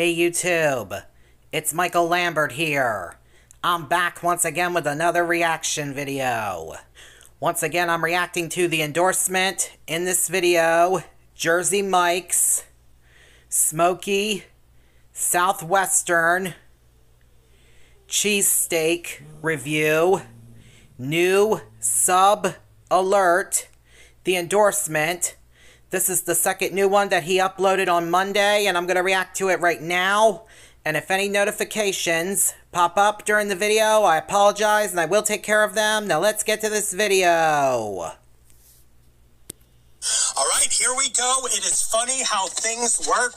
Hey YouTube, it's Michael Lambert here. I'm back once again with another reaction video. Once again, I'm reacting to the endorsement in this video, Jersey Mike's Smoky Southwestern Cheesesteak Review, new sub alert, the endorsement, this is the second new one that he uploaded on Monday, and I'm going to react to it right now. And if any notifications pop up during the video, I apologize, and I will take care of them. Now let's get to this video. All right, here we go. It is funny how things work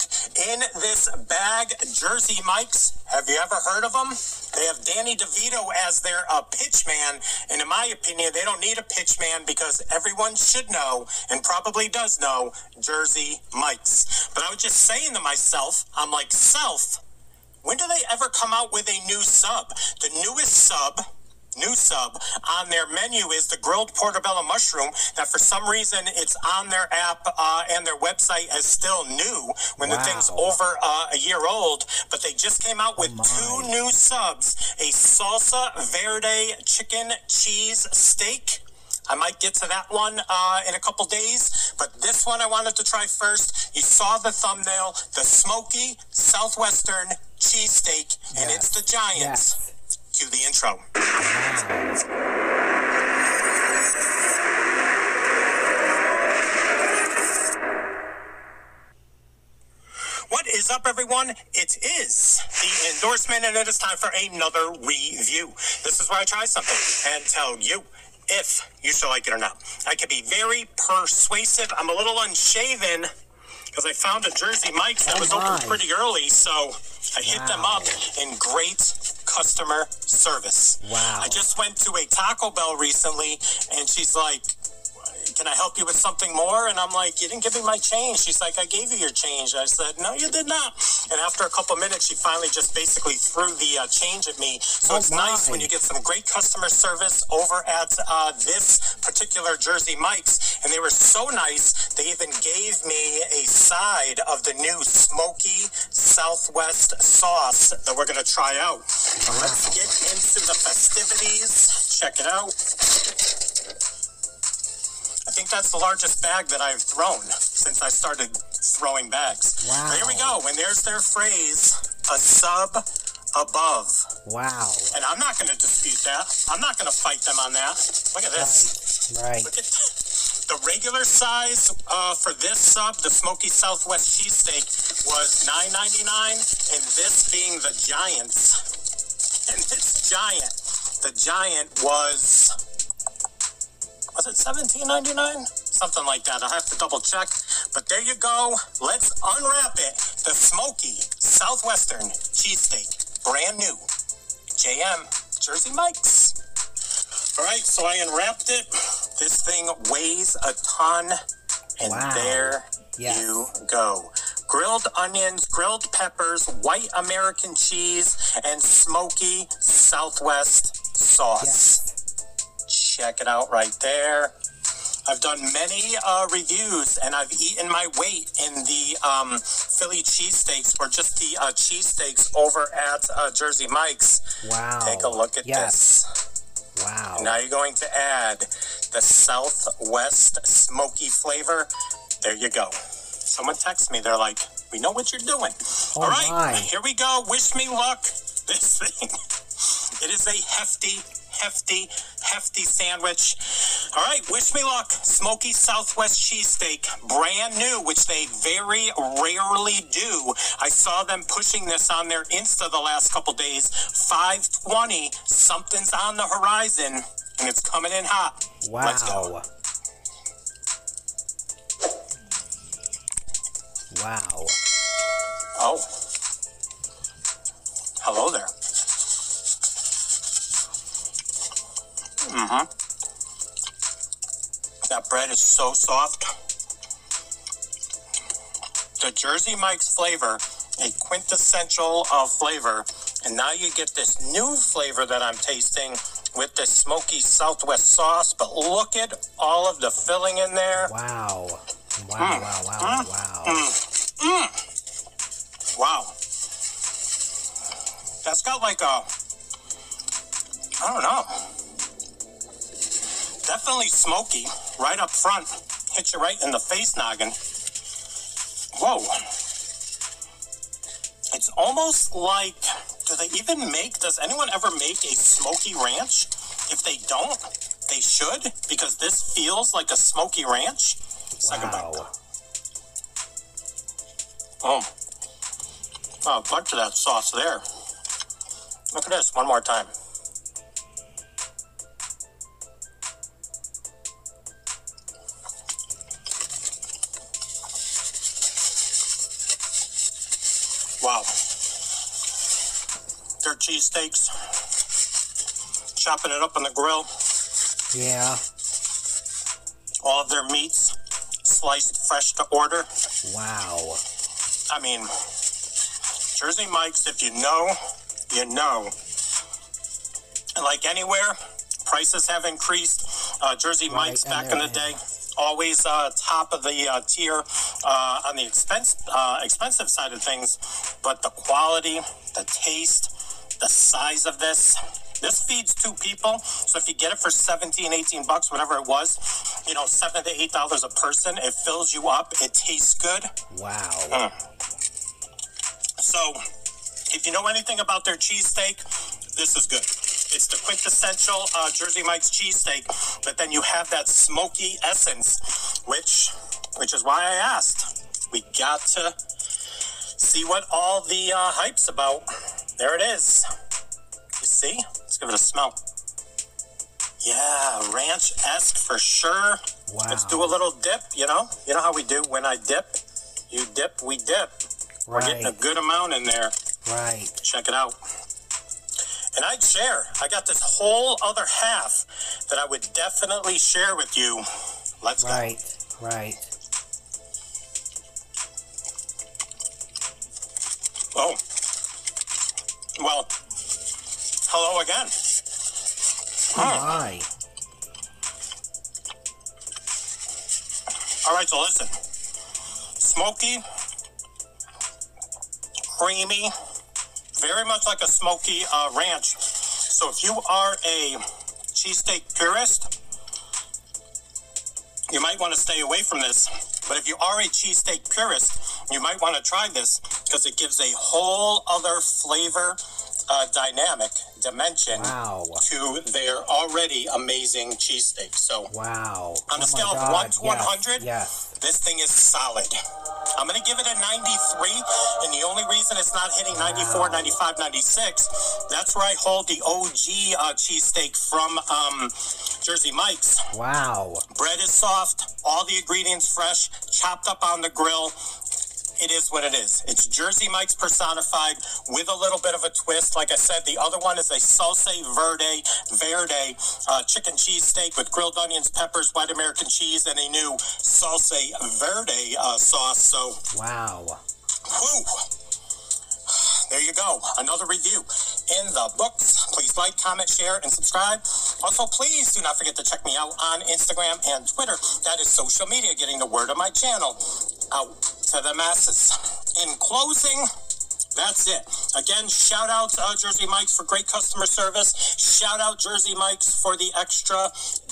in this bag. Jersey Mike's. Have you ever heard of them? They have Danny DeVito as their uh, pitch man. And in my opinion, they don't need a pitch man because everyone should know and probably does know Jersey Mike's. But I was just saying to myself, I'm like, self, when do they ever come out with a new sub? The newest sub new sub on their menu is the grilled portobello mushroom that for some reason it's on their app uh, and their website as still new when wow. the thing's over uh, a year old but they just came out with oh two new subs a salsa verde chicken cheese steak I might get to that one uh, in a couple days, but this one I wanted to try first. You saw the thumbnail, the smoky southwestern cheesesteak, yes. and it's the Giants. Yes. Cue the intro. What is up, everyone? It is the endorsement, and it is time for another review. This is where I try something and tell you if you should like it or not. I can be very persuasive. I'm a little unshaven because I found a Jersey Mike's that oh was open pretty early, so I hit wow. them up in great customer service. Wow. I just went to a Taco Bell recently, and she's like, can I help you with something more? And I'm like, you didn't give me my change. She's like, I gave you your change. I said, no, you did not. And after a couple minutes, she finally just basically threw the uh, change at me. So oh it's my. nice when you get some great customer service over at uh, this particular Jersey Mike's. And they were so nice, they even gave me a side of the new smoky Southwest sauce that we're going to try out. Let's get into the festivities. Check it out think that's the largest bag that I've thrown since I started throwing bags. Wow. here we go. And there's their phrase, a sub above. Wow. And I'm not going to dispute that. I'm not going to fight them on that. Look at this. Right. right. Look at the regular size uh, for this sub, the Smoky Southwest cheesesteak, was $9.99, and this being the Giants, and this giant, the giant was was it seventeen ninety nine? Something like that. I have to double check. But there you go. Let's unwrap it. The smoky Southwestern cheesesteak. Brand new. JM Jersey Mike's. All right, so I unwrapped it. This thing weighs a ton. And wow. there yes. you go. Grilled onions, grilled peppers, white American cheese, and smoky Southwest sauce. Yes. Check it out right there. I've done many uh, reviews and I've eaten my weight in the um, Philly cheesesteaks or just the uh, cheesesteaks over at uh, Jersey Mike's. Wow. Take a look at yes. this. Wow. now you're going to add the Southwest smoky flavor. There you go. Someone texts me. They're like, we know what you're doing. Oh All right, my. here we go. Wish me luck. This thing. It is a hefty hefty, hefty sandwich. All right, wish me luck. Smoky Southwest cheesesteak, brand new, which they very rarely do. I saw them pushing this on their Insta the last couple days. 520, something's on the horizon, and it's coming in hot. Wow. Let's go. Wow. Oh. Hello there. Mm-hmm. That bread is so soft. The Jersey Mike's flavor, a quintessential uh, flavor, and now you get this new flavor that I'm tasting with this smoky Southwest sauce. But look at all of the filling in there. Wow. Wow, mm. wow, wow, mm. wow. Mm. mm. Wow. That's got like a, I don't know. Definitely smoky right up front. Hit you right in the face noggin. Whoa. It's almost like, do they even make, does anyone ever make a smoky ranch? If they don't, they should, because this feels like a smoky ranch. Second Wow. bite. Oh. Oh, a bunch of that sauce there. Look at this, one more time. Their cheesesteaks. Chopping it up on the grill. Yeah. All of their meats sliced fresh to order. Wow. I mean, Jersey Mike's, if you know, you know. And like anywhere, prices have increased. Uh, Jersey Right, Mike's back in the day, always uh, top of the uh, tier uh, on the expense uh, expensive side of things. But the quality, the taste, the size of this. This feeds two people, so if you get it for 17, 18 bucks, whatever it was, you know, seven to eight dollars a person, it fills you up. It tastes good. Wow. So, if you know anything about their cheesesteak, this is good. It's the quintessential uh, Jersey Mike's cheesesteak, but then you have that smoky essence, which, which is why I asked. We got to see what all the uh, hype's about. There it is. You see? Let's give it a smell. Yeah, ranch esque for sure. Wow. Let's do a little dip. You know, you know how we do when I dip. You dip, we dip. Right. We're getting a good amount in there. Right. Check it out. And I'd share. I got this whole other half that I would definitely share with you. Let's go. Right. Right. Oh. Well, hello again. Oh my. All right, so listen. Smoky, creamy, very much like a smoky uh, ranch. So if you are a cheesesteak purist, you might want to stay away from this. But if you are a cheesesteak purist, you might want to try this because it gives a whole other flavor uh, dynamic dimension Wow. to their already amazing cheesesteak. So Wow. On a oh scale of 1 to 100? Yes. this thing is solid. I'm going to give it a 93, and the only reason it's not hitting 94, 95, 96, that's where I hold the OG uh, cheesesteak from um, Jersey Mike's. Wow. Bread is soft, all the ingredients fresh, chopped up on the grill. It is what it is. It's Jersey Mike's personified with a little bit of a twist. Like I said, the other one is a salsa verde, verde uh, chicken cheese steak with grilled onions, peppers, white American cheese, and a new salsa verde uh, sauce. So, Wow. whew. There you go. Another review in the books. Please like, comment, share, and subscribe. Also, please do not forget to check me out on Instagram and Twitter. That is social media, getting the word of my channel out to the masses. In closing, that's it. Again, shout out to uh, Jersey Mike's for great customer service. Shout out Jersey Mike's for the extra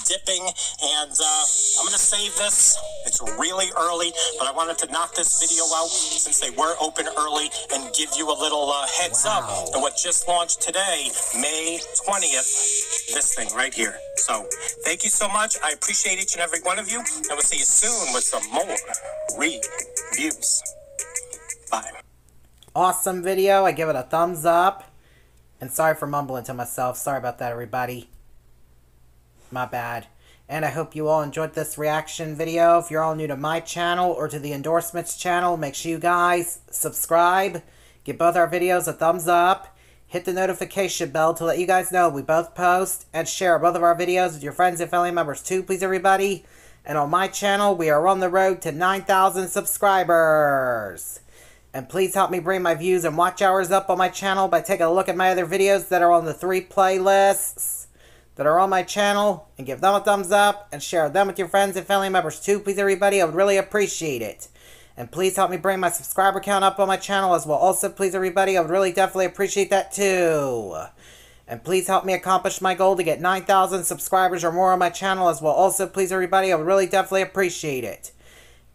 dipping. And uh, I'm going to save this. It's really early, but I wanted to knock this video out since they were open early and give you a little uh, heads Wow. up on what just launched today, May 20th. This thing right here. So thank you so much. I appreciate each and every one of you. And we'll see you soon with some more reviews. Bye. Awesome video. I give it a thumbs up. And sorry for mumbling to myself. Sorry about that, everybody. My bad. And I hope you all enjoyed this reaction video. If you're all new to my channel or to the endorsements channel, make sure you guys subscribe. Give both our videos a thumbs up. Hit the notification bell to let you guys know we both post and share both of our videos with your friends and family members too, please everybody. And on my channel, we are on the road to 9,000 subscribers. And please help me bring my views and watch hours up on my channel by taking a look at my other videos that are on the three playlists that are on my channel and give them a thumbs up and share them with your friends and family members too, please everybody. I would really appreciate it. And please help me bring my subscriber count up on my channel as well. Also, please, everybody, I would really definitely appreciate that too. And please help me accomplish my goal to get 9,000 subscribers or more on my channel as well. Also, please, everybody, I would really definitely appreciate it.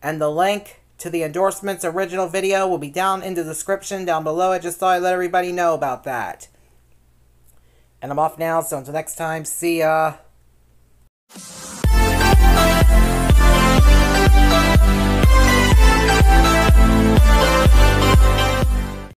And the link to the endorsements original video will be down in the description down below. I just thought I'd let everybody know about that. And I'm off now, so until next time, see ya.